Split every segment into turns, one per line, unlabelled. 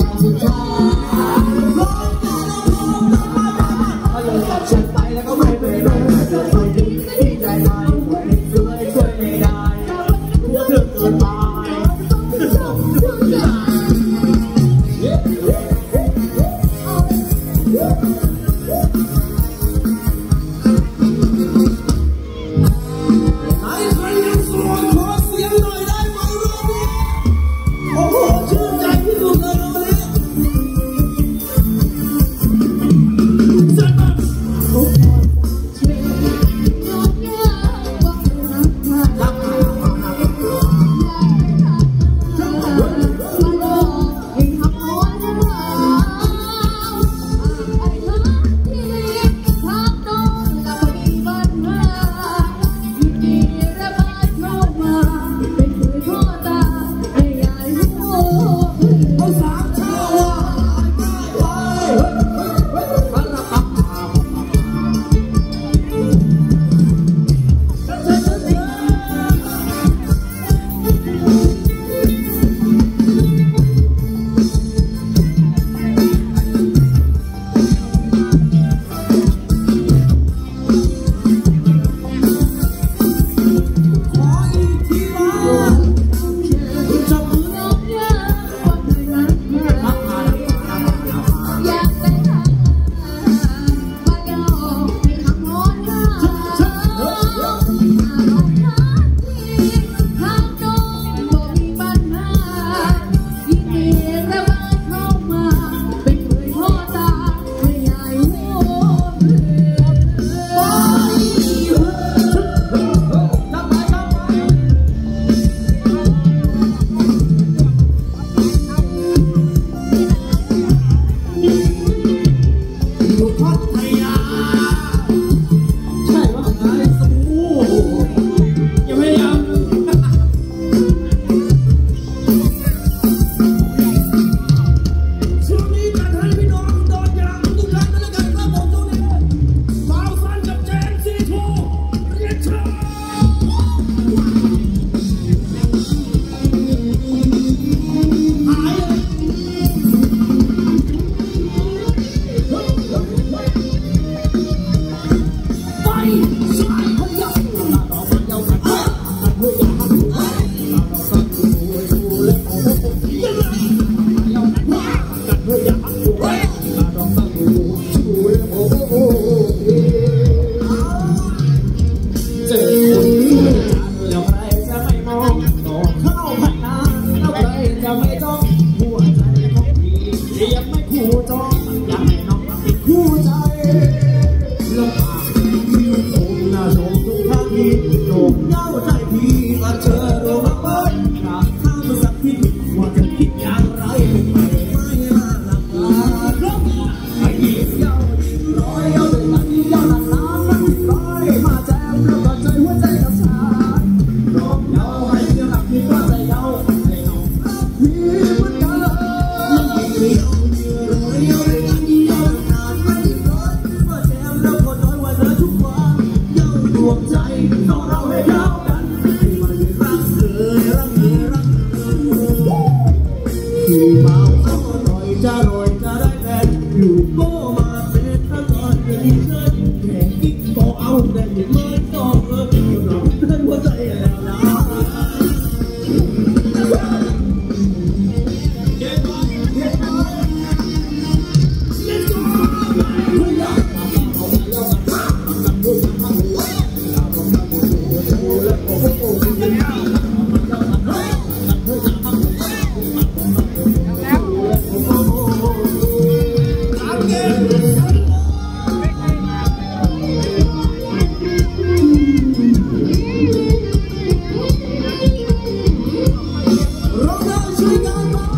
about to no more.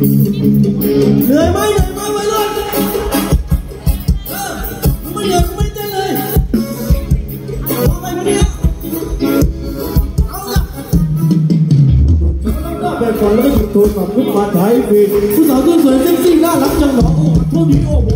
เหนื่อยไหมเหนื่อยไหมวัเออไม่เหนื่อยไม่เต้เลยเอาไปเนี่ยเอาละแต่ก่อนแล้วก็หตัวสับพุทมาถ่ายฟีผู้สาวตัวสวยเซ็กซี่น่ารักจังหนอโชษดีโอ้โห